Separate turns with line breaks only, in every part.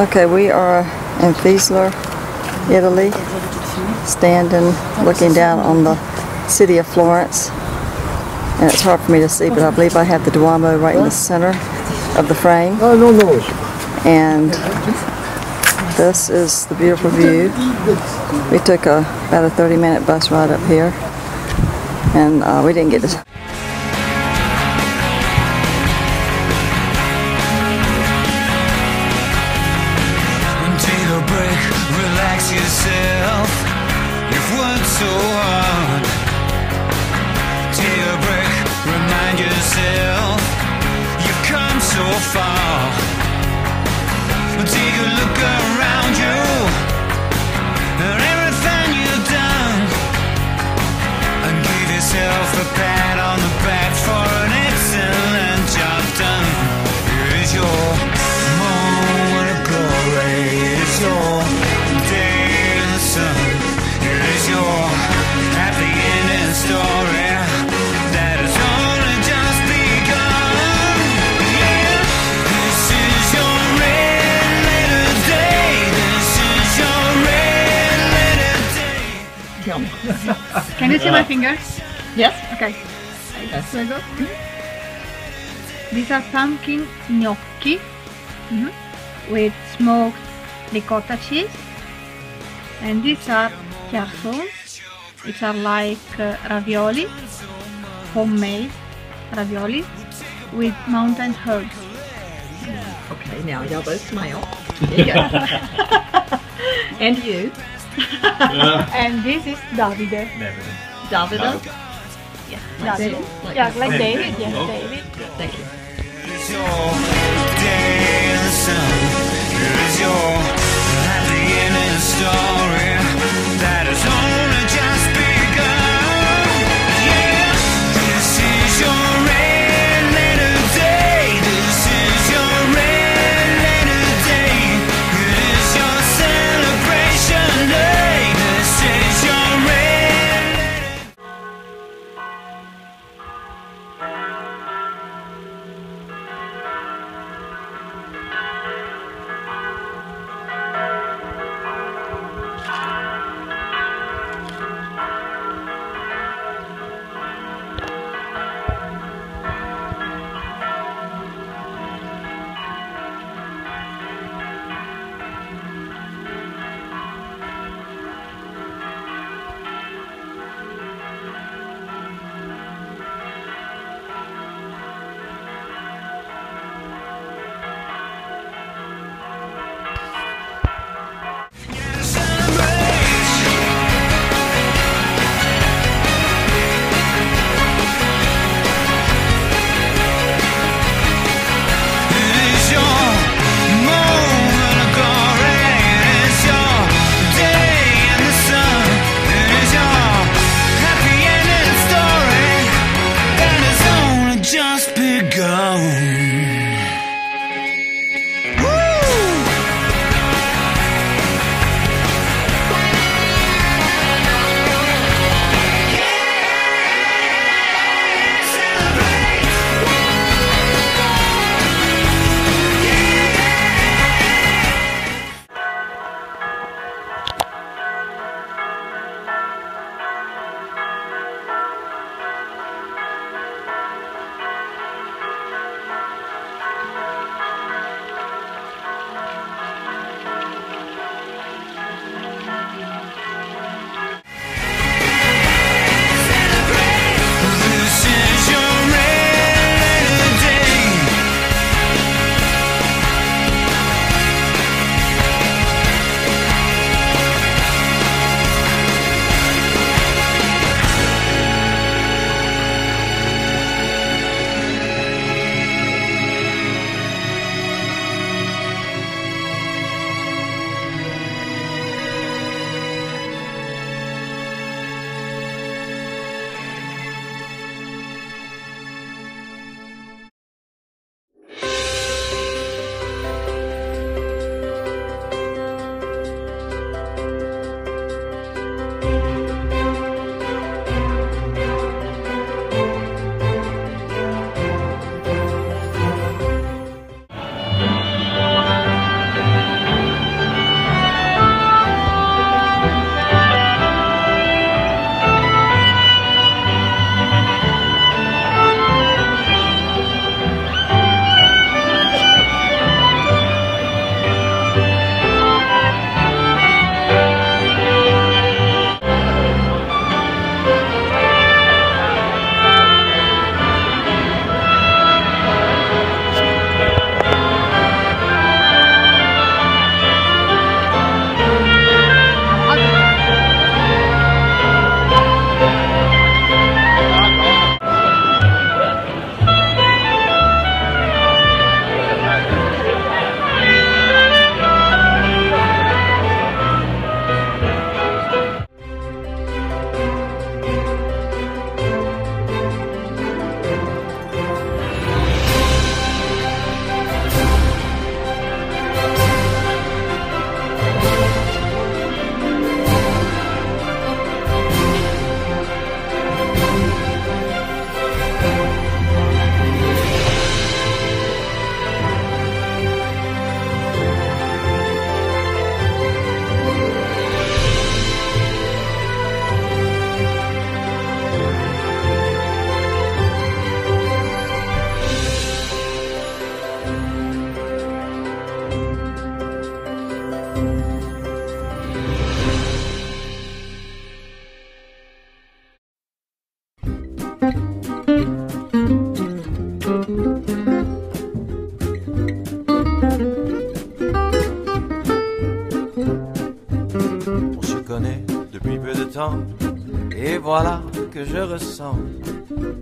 Okay, we are in Fiesole, Italy, standing, looking down on the city of Florence. And it's hard for me to see, but I believe I have the Duomo right in the center of the frame.
No, no.
And this is the beautiful view. We took a, about a 30 minute bus ride up here. And uh, we didn't get to
so far. Day.
Can you see my fingers?
Yes.
Okay. Very good. These are pumpkin gnocchi mhm, with smoked ricotta cheese. And these are cjarsons, which are like uh, ravioli, homemade ravioli with mountain herbs.
Okay, now y'all both smile. Go. and you,
And this is Davide.
Davida.
Yeah,
Like
Davide.
David? Like
yeah, like
David.
David. Yes,
Oh.
David.
Thank you.
It's your day in the sun. It's your happy ending story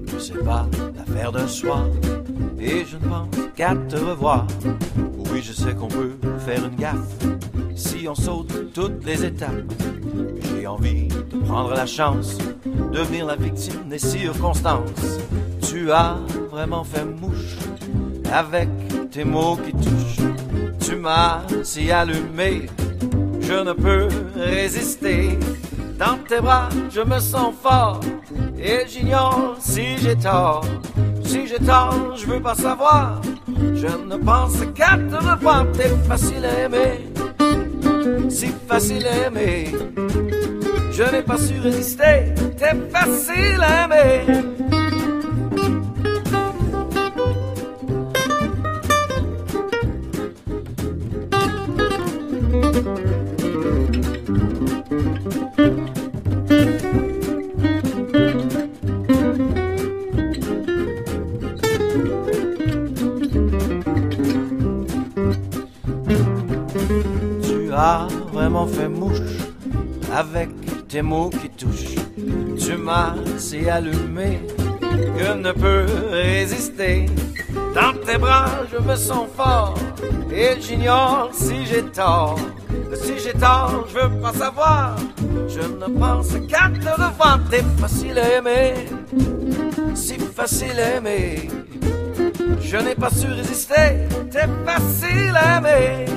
que c'est pas l'affaire d'un soir. Et je ne pense qu'à te revoir. Oui, je sais qu'on peut faire une gaffe si on saute toutes les étapes. J'ai envie de prendre la chance, devenir la victime des circonstances. Tu as vraiment fait mouche avec tes mots qui touchent. Tu m'as si allumé, je ne peux résister. Dans tes bras, je me sens fort et j'ignore si j'ai tort. Si j'ai tort, je veux pas savoir. Je ne pense qu'à te revoir. T'es facile à aimer, si facile à aimer. Je n'ai pas su résister. T'es facile à aimer. Mouche avec tes mots qui touchent. Tu m'as si allumé que ne peux résister. Dans tes bras, je me sens fort et j'ignore si j'ai tort. Si j'ai tort, je veux pas savoir. Je ne pense qu'à te revoir. T'es facile à aimer, si facile à aimer. Je n'ai pas su résister. T'es facile à aimer.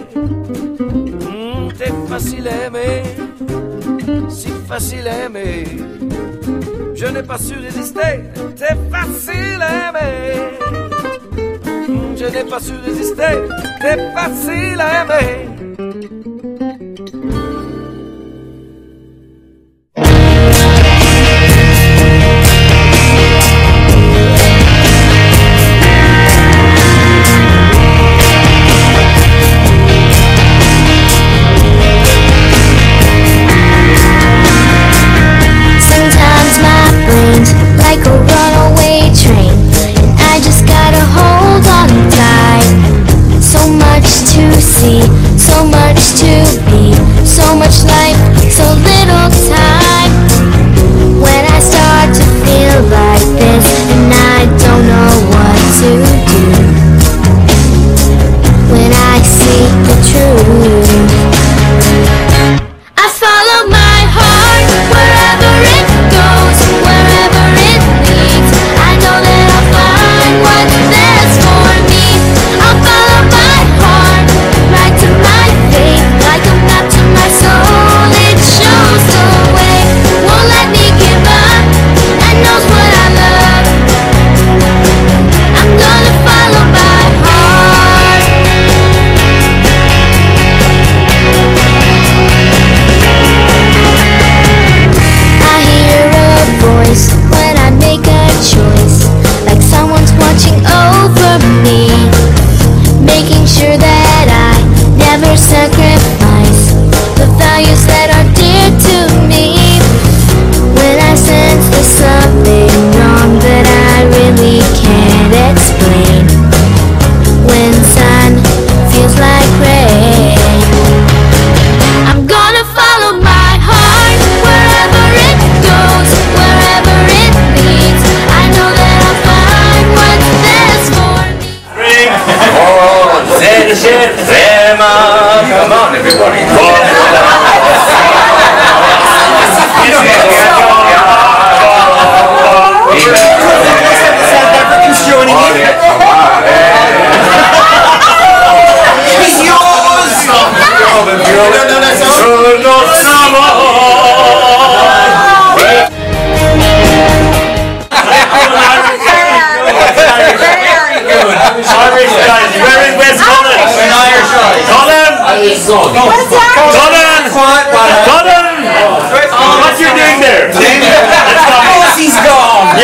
Facile à aimer, si facile à aimer. Je n'ai pas su résister. T'es facile à aimer. Je n'ai pas su résister. T'es facile à aimer.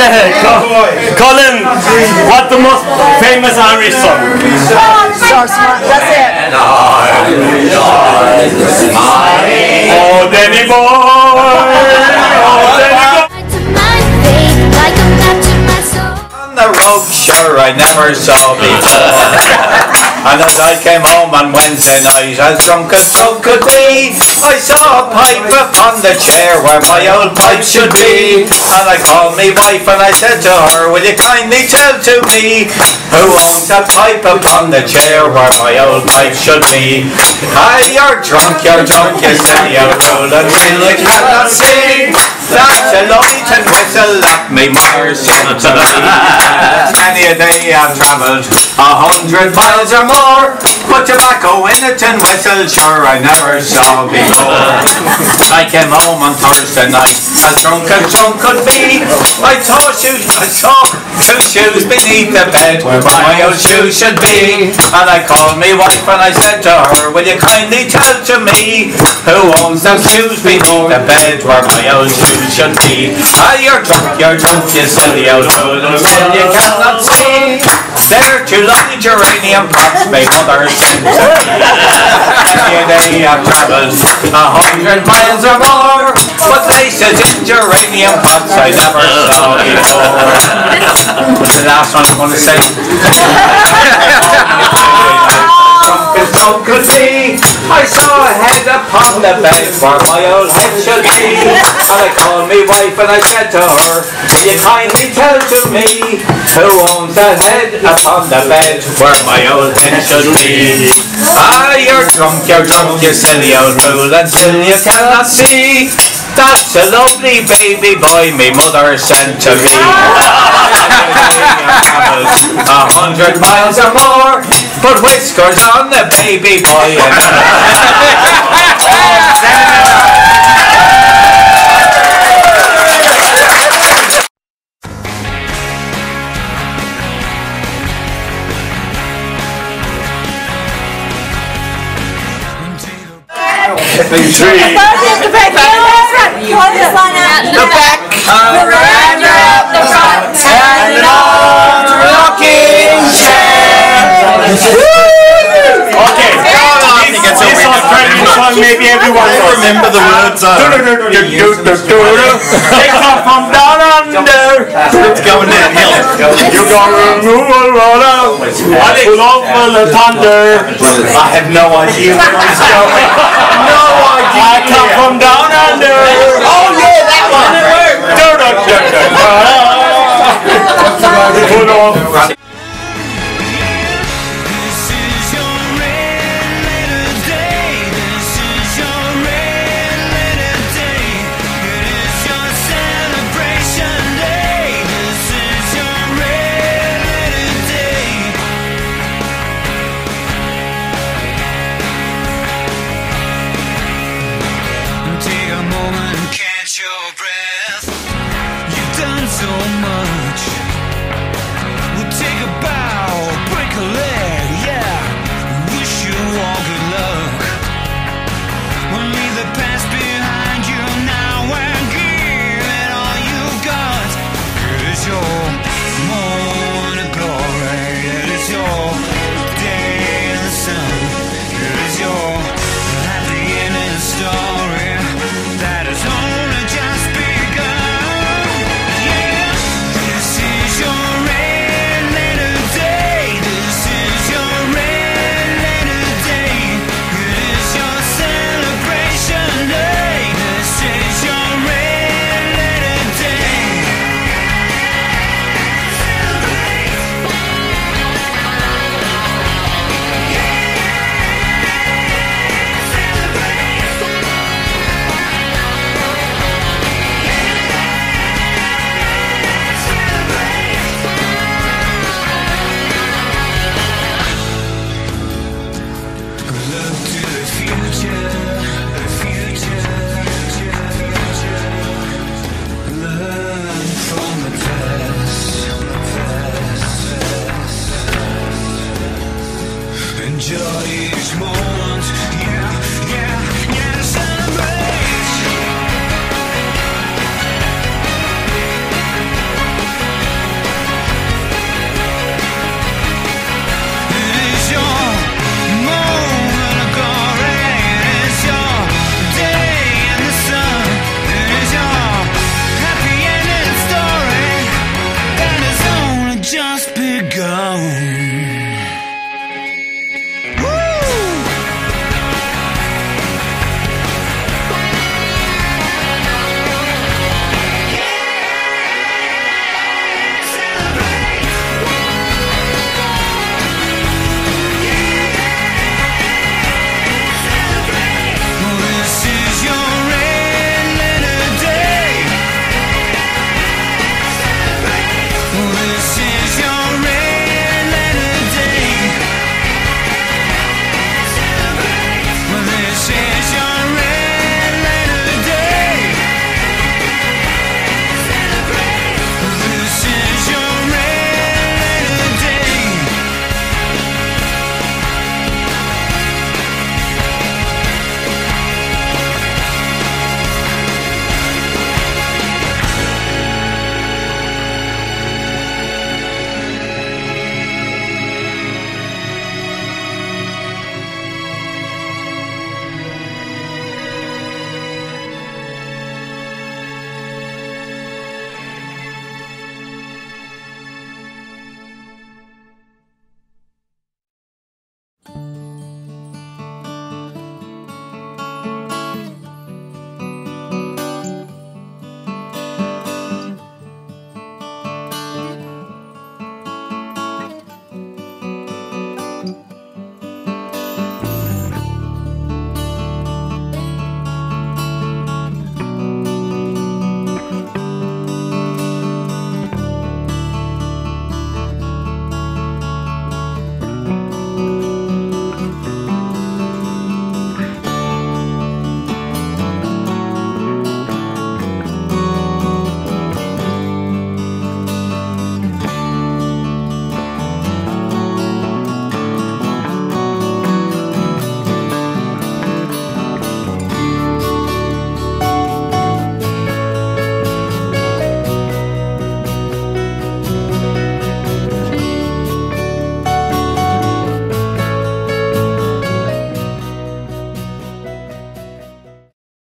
Gone.
Yeah, Co- Colin, what the most famous Irish song? Oh, Danny boy! Oh, Danny boy!
Right to my faith, like a map to my soul.
On the road, sure, I never saw before. and as I came home on Wednesday night, as drunk as drunk could be, I saw a pipe upon the chair where my old pipe should be. And I called me wife and I said to her, Will you kindly tell to me who owns that pipe upon the chair where my old pipe should be? Ah, you're drunk, you're drunk, you silly old fool, until you cannot see. That's a lovely tin whistle that me sent. Many a day I've travelled a hundred miles or more, but tobacco in a tin whistle, sure I never saw before. I came home on Thursday night, as drunk as drunk could be. I saw shoes, I saw two shoes beneath the bed where my old shoes should be. And I called me wife and I said to her, Will you kindly tell to me who owns those shoes beneath the bed where my old shoes should be? Ah, you're drunk, you're drunk, you silly old fool, you cannot see. They're two lovely geranium pots my mother sent to me. Many a day I've travelled a hundred miles or more, but places in geranium pots I never saw before. The last one I'm going to say? Be. I saw a head upon the bed where my old head should be. And I called me wife and I said to her, Will you kindly tell to me who owns that head upon the bed where my old head should be? Ah, you're drunk, you're drunk, you silly old fool, and still you cannot see. That's a lovely baby boy me mother sent to me. A hundred miles or more, put whiskers on the baby boy.
Three.
The back.
The back, and up the front, and on the rocking chair.
Okay. This this Australian song maybe everyone knows.
remember the words uh, of.
Take off from down under.
It's going downhill.
You gotta move around. Pull over the thunder.
I have no idea where he's going. No idea.
I come from down under.
Oh yeah, that one.
Pull off.
You're yeah, yeah, yeah.